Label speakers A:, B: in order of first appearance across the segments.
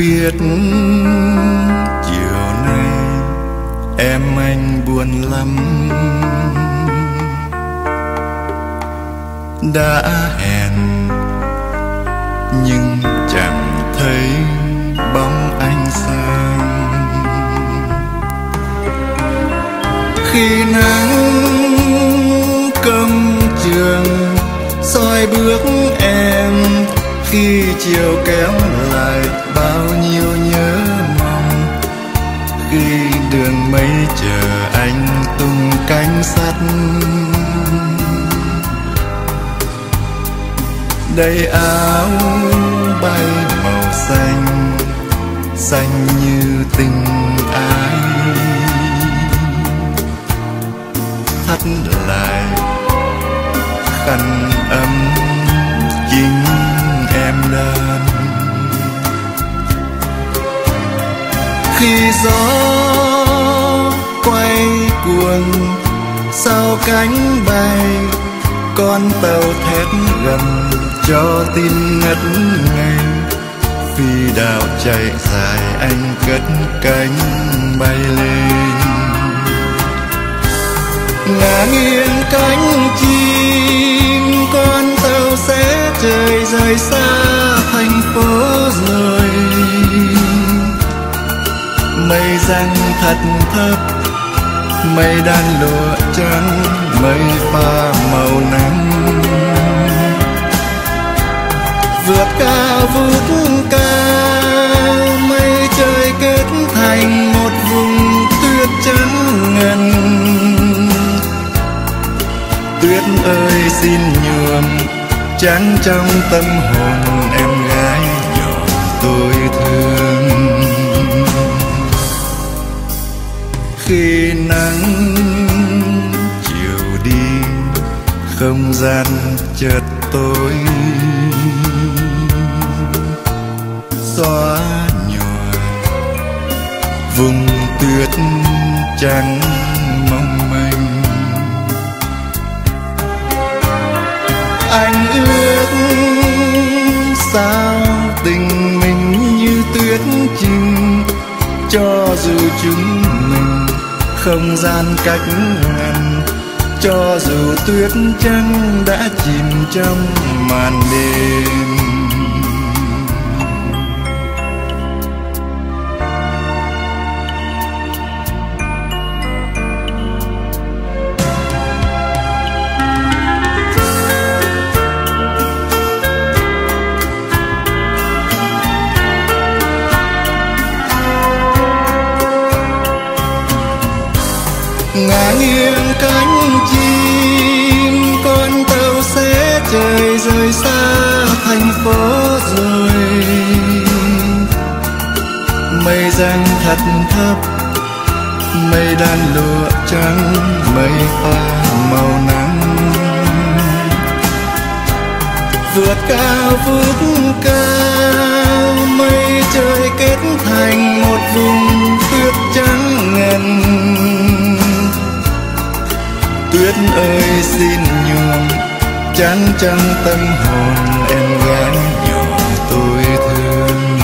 A: biết chiều nay em anh buồn lắm. Đã hẹn nhưng chẳng thấy bóng anh sang khi nắng công trường soi bước khi chiều kéo lại, bao nhiêu nhớ mong. Khi đường mây chờ anh tung cánh sắt. Đầy áo bay màu xanh xanh như tình ai. Thắt lại khăn ấm chính khi gió quay cuồng sau cánh bay, con tàu thét gầm cho tim ngất ngây. Phi đạo chạy dài, anh cất cánh bay lên. Ngả nghiêng cánh chim, con tàu sẽ trời rời xa thành phố. Mây răng thật thấp mây đan lụa trắng, mây pha màu nắng. Vượt cao vút cao mây trời kết thành một vùng tuyết trắng ngần. Tuyết ơi xin nhuộm trắng trong tâm hồn em gái. Nhỏ tôi khi nắng chiều đi, không gian chợt tối. Xóa nhòa vùng tuyết trắng mong manh. Anh ước sao tình mình như tuyết chìm, cho dù chúng không gian cách ngàn. Cho dù tuyết trắng đã chìm trong màn đêm. Ngả nghiêng cánh chim, con tàu sẽ trời rời xa thành phố rồi. Mây răng thật thấp, mây đan lụa trắng, mây pha màu nắng. Vượt cao vút cao chán chăng tâm hồn em gái nhỏ tôi thương.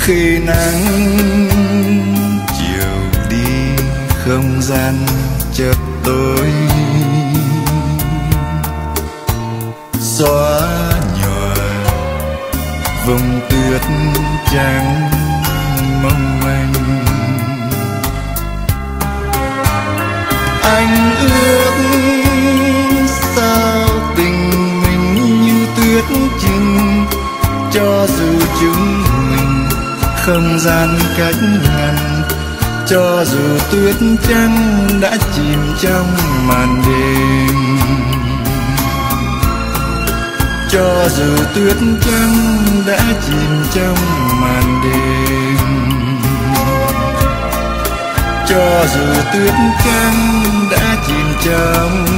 A: Khi nắng chiều đi không gian chợt tối. Xóa nhòa vùng tuyết trắng mong manh. Anh ước chúng mình, không gian cách ngăn cho dù tuyết trắng đã chìm trong màn đêm. Cho dù tuyết trắng đã chìm trong màn đêm. Cho dù tuyết trắng đã chìm trong